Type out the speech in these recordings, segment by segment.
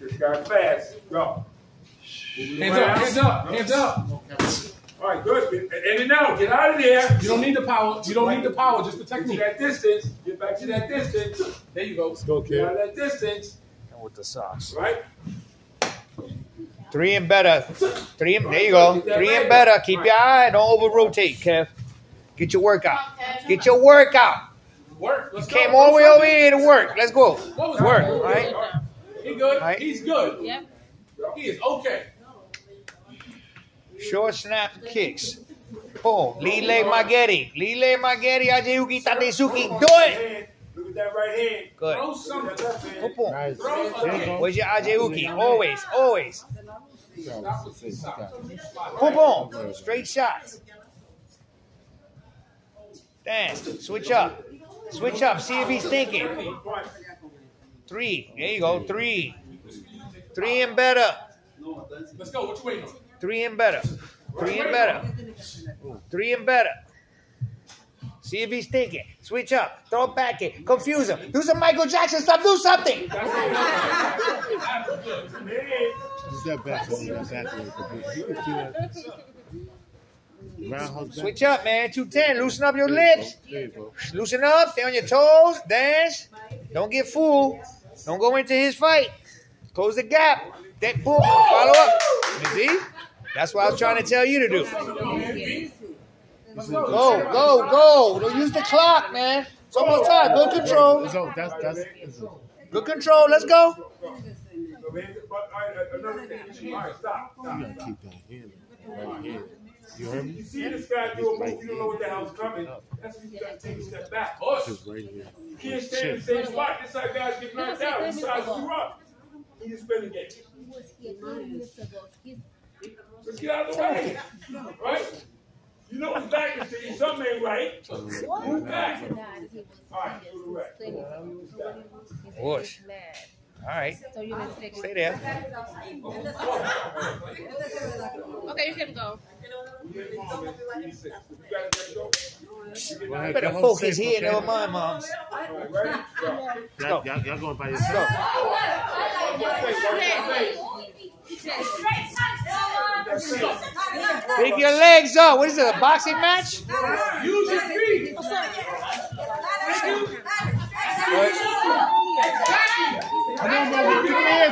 This guy fast. Go. Hands up, hands up, hands up. All right, good. In and out. Get out of there. You don't need the power. You don't need the power, just the Get to technique. that distance. Get back to that distance. There you go. Go, Get out of that distance. And with the socks. Right? Three and better. Three and there you go. Three and better. Keep your eye. Don't over rotate, Kev. Get your workout. Get your workout. Work. Let's go. Came all the way over here to work. Let's go. Work, that? right? He good. Right. He's good. Yep. He is okay. Short snap kicks. Boom. Lead leg Maggetti. Lead. Ajayuki Tadesuki. Do it. Look at that right hand. Good. Throw something. that left hand. Boom, boom. Nice. Throw There. Where's your Ajayuki? Always, always. Stop with the socks. Boom, boom. Straight shots. Dance. Switch up. Switch up. See if he's thinking. Three. There you go. Three. Three and better. Let's go. What you waiting on? Three and better. Three and better. Three and better. See if he's thinking. Switch up. Throw it back in. Confuse him. Do some Michael Jackson stuff. Do something. Just that back. That back. You can see that. Back. Switch up, man. 210. Loosen up your lips. There you go. Loosen up. Stay on your toes. Dance. Don't get fooled. Don't go into his fight. Close the gap. Then boom. Follow up. You see? That's what I was trying to tell you to do. Go, go, go. Don't use the clock, man. It's almost time. Good control. It's all- That's that's. it's all- Good control. Let's go. But, all right, another thing. All right, stop. You Stop. gotta keep that hand right here. You heard me? You see this guy do a move, you don't know what the hell's coming. Oh. That's when you gotta take a step back. Oh, Push. Just right here. You can't stay in the same spot. This how guys get knocked out. He sizes you up. He just spin the game. Let's get out of the way. Right? You know his back is to you. Something ain't right. Move back. All right, go to the right. Whoosh. All right. So you're gonna take Stay there. Okay, you can go. You gotta let go. Go ahead, Better focus safe, here. okay? Never mind, moms. All right. Y'all, y'all, y'all going by yourself. Pick your legs up. What is it? A boxing match? Use your feet. Come on, mama, pick your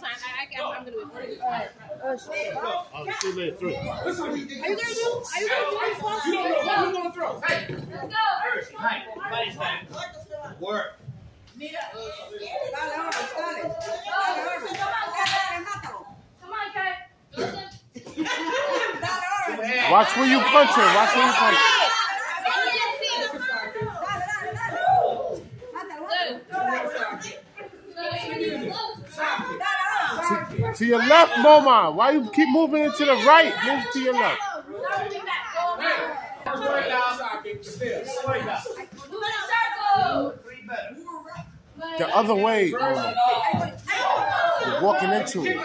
that's fine. I, I, I'm gonna wait for it. Oh, see you later. Three. Listen to me. Are you gonna do? Are you gonna do? You don't know who you gonna throw. Hey, Work. Watch where you punching. Watch where you punching. To your left, Mama. Why you keep moving it to the right? Move to your left. first right down, socket, stairs. The other way, Mama. You're walking into it.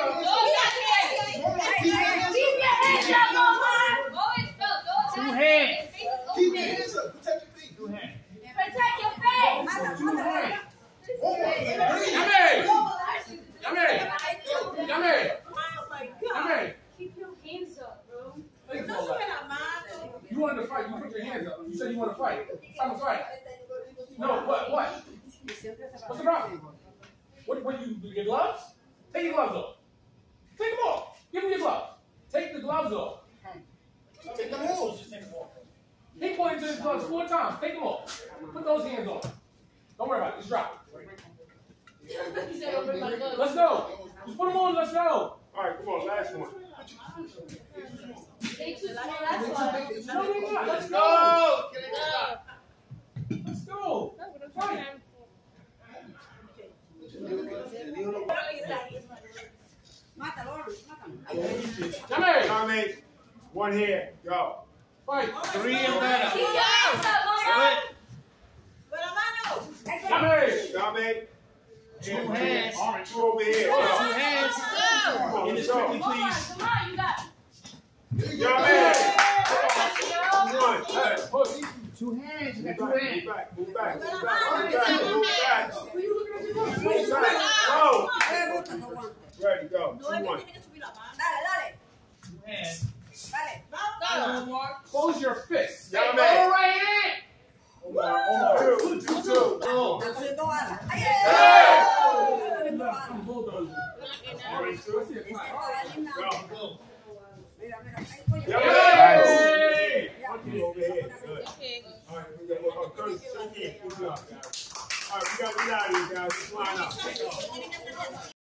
Two hands. Yummy. Yummy. Yummy. Yummy. Keep your hands up, bro. You wanted to fight. You put your hands up. You said you want to fight. Time to fight. No, what? What? What's the problem? What? What? You do? you get gloves? Take your gloves off. Take them off. Give me your gloves. Take the gloves off. Take them off. He pointed to his gloves four times. Take them off. Put those hands on. Don't worry about it. Just drop. Let's go. Just put them on. Let's go. All right, come on, last one. Let's go. Let's go. Fight. Come here. One here, go. Fight. Three and better. Up, mama. Two hands. Two over here. Two hands. Come In this quickly, Come please. come on, you got. One. Hey. Push. Two hands. You got two hands. move back, move back, move back, move back, move back. Go. Ready, go. Two, one. Two hands. Go. Close your fist. Yummy. Lower right hand. Omar, Omar. Two, two, two. Oh. Hey. Bulldozer. Orange, two. Go. Go. Yay! Monkey over here. Okay. All right, we got, well, Curtis, shake hands. Good job, guys. All right, we got, we got these guys. Let's line up.